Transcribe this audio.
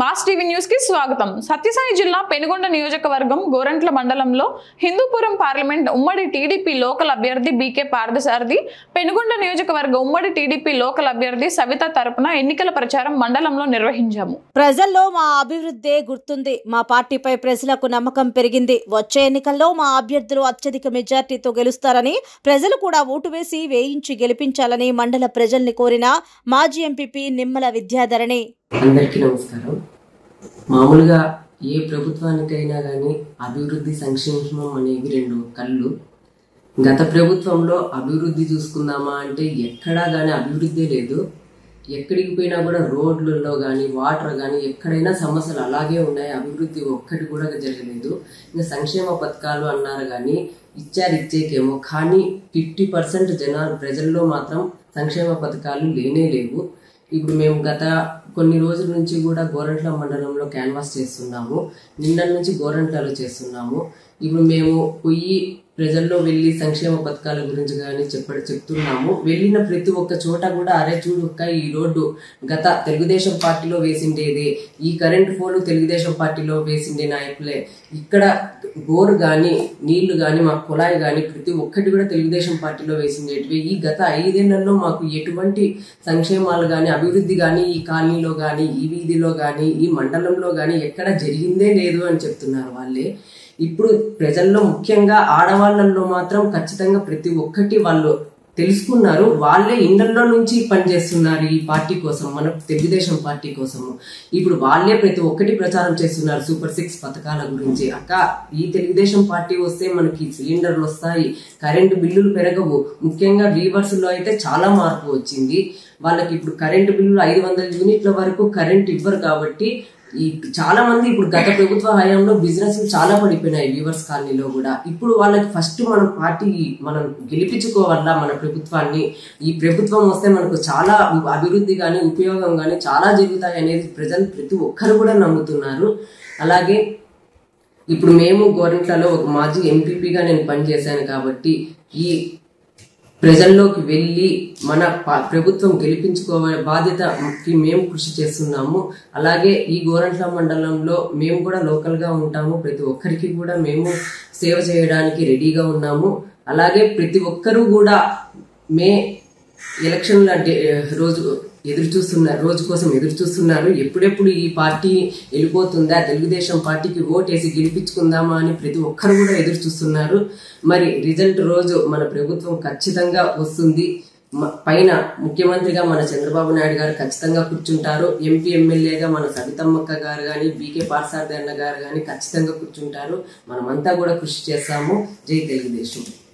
Mass TV న్యూస్కి స్వాగతం. సత్యసాయి జిల్లా పెనుగొండ నియోజకవర్గం గోరంట్ల మండలంలో హిందూపురం పార్లమెంట్ ఉమ్మడి టీడీపీ లోకల్ అభ్యర్థి బీకే పార్థసారథి పెనుగొండ నియోజకవర్గ ఉమ్మడి టీడీపీ లోకల్ అభ్యర్థి సవిత తరపున ఎన్నికల ప్రచారం మండలంలో నిర్వహించాము. ప్రజల్లో మా అభివృద్ధే గుర్తుంది. మా పార్టీపై ప్రజలకు నమ్మకం పెరిగింది. వచ్చే ఎన్నికల్లో మా అభ్యర్థులు అత్యధిక మెజార్టీతో గెలుస్తారని ప్రజలు కూడా ఓటు వేసి వేయించి గెలిపించాలని మండల ప్రజల్ని కోరిన మాజీ ఎంపీపీ నిమ్మల విద్యాధరణి. అందరికీ నమస్కారం. మామూలుగా ఏ ప్రభుత్వానికైనా కానీ అభివృద్ధి సంక్షేమం అనేవి రెండు కళ్ళు. గత ప్రభుత్వంలో అభివృద్ధి చూసుకుందామా అంటే ఎక్కడా కానీ అభివృద్ధి లేదు. ఎక్కడికి పోయినా కూడా రోడ్లలో కానీ వాటర్ కానీ ఎక్కడైనా సమస్యలు అలాగే ఉన్నాయి. అభివృద్ధి ఒక్కటి కూడా జరగలేదు. ఇంకా సంక్షేమ పథకాలు అన్నారు కానీ ఇచ్చారు ఇచ్చేకేమో కానీ ఫిఫ్టీ పర్సెంట్ జనాలు ప్రజల్లో మాత్రం సంక్షేమ పథకాలు లేనే లేవు. ఇప్పుడు మేము గత కొన్ని రోజుల నుంచి కూడా గోరంట్ల మండలంలో క్యాన్వాస్ చేస్తున్నాము. నిన్న నుంచి గోరంట్లలో చేస్తున్నాము. ఇప్పుడు మేము పొయ్యి ప్రజల్లో వెళ్ళి సంక్షేమ పథకాల గురించి కానీ చెప్పడం చెప్తున్నాము. వెళ్ళిన ప్రతి ఒక్క చోట కూడా అరే చూడు ఒక్క ఈ రోడ్డు గత తెలుగుదేశం పార్టీలో వేసిండేది ఈ కరెంట్ పోలు తెలుగుదేశం పార్టీలో వేసిండే నాయకులే. ఇక్కడ బోర్ కానీ నీళ్ళు కానీ మా కుళాయి కానీ ప్రతి ఒక్కటి కూడా తెలుగుదేశం పార్టీలో వేసిండేటివి. ఈ గత ఐదేళ్ళలో మాకు ఎటువంటి సంక్షేమాలు కానీ అభివృద్ధి కానీ ఈ కాలనీలో కానీ ఈ వీధిలో కానీ ఈ మండలంలో కానీ ఎక్కడ జరిగిందే లేదు అని చెప్తున్నారు వాళ్ళే. ఇప్పుడు ప్రజల్లో ముఖ్యంగా ఆడవాళ్ళల్లో మాత్రం ఖచ్చితంగా ప్రతి ఒక్కటి వాళ్ళు తెలుసుకున్నారు. వాళ్ళే ఇండల్లో నుంచి పనిచేస్తున్నారు ఈ పార్టీ కోసం మన తెలుగుదేశం పార్టీ కోసము. ఇప్పుడు వాళ్ళే ప్రతి ఒక్కటి ప్రచారం చేస్తున్నారు సూపర్ సిక్స్ పథకాల గురించి. అక్క ఈ తెలుగుదేశం పార్టీ వస్తే మనకి సిలిండర్లు వస్తాయి కరెంటు బిల్లులు పెరగవు. ముఖ్యంగా వీవర్స్లో అయితే చాలా మార్పు వచ్చింది. వాళ్ళకి ఇప్పుడు కరెంటు బిల్లులు ఐదు వందల యూనిట్ల వరకు కరెంట్ ఇవ్వరు కాబట్టి ఈ చాలా మంది ఇప్పుడు గత ప్రభుత్వ హయాంలో బిజినెస్ చాలా పడిపోయినాయి వ్యూవర్స్ కాలనీలో కూడా. ఇప్పుడు వాళ్ళకి ఫస్ట్ మనం పార్టీ మనం గెలిపించుకోవాలా మన ప్రభుత్వాన్ని ఈ ప్రభుత్వం వస్తే మనకు చాలా అభివృద్ధి కానీ ఉపయోగం కానీ చాలా జరుగుతాయి అనేది ప్రజలు ప్రతి ఒక్కరు కూడా నమ్ముతున్నారు. అలాగే ఇప్పుడు మేము గవర్నమెంట్లలో ఒక మాజీ ఎంపీపీగా నేను పనిచేశాను కాబట్టి ఈ ప్రజల్లోకి వెళ్ళి మన ప్రభుత్వం గెలిపించుకోవాలి బాధ్యతకి మేము కృషి చేస్తున్నాము. అలాగే ఈ గోరంట్ల మండలంలో మేము కూడా లోకల్గా ఉంటాము. ప్రతి ఒక్కరికి కూడా మేము సేవ చేయడానికి రెడీగా ఉన్నాము. అలాగే ప్రతి ఒక్కరూ కూడా మే ఎలక్షన్ల రోజు ఎదురు చూస్తున్నారు రోజు కోసం ఎదురు చూస్తున్నారు ఎప్పుడెప్పుడు ఈ పార్టీ వెళ్ళిపోతుందా? తెలుగుదేశం పార్టీకి ఓటేసి గెలిపించుకుందామా అని ప్రతి ఒక్కరు కూడా ఎదురు చూస్తున్నారు మరి రిజల్ట్ రోజు మన ప్రభుత్వం ఖచ్చితంగా వస్తుంది. పైన ముఖ్యమంత్రిగా మన చంద్రబాబు నాయుడు గారు ఖచ్చితంగా కూర్చుంటారు. ఎంపీ ఎమ్మెల్యేగా మన సవితమ్మక్క గారు కానీ బీకే పార్సారథి అన్న గారు కానీ ఖచ్చితంగా కూర్చుంటారు. మనమంతా కూడా కృషి చేస్తాము. జై తెలుగుదేశం.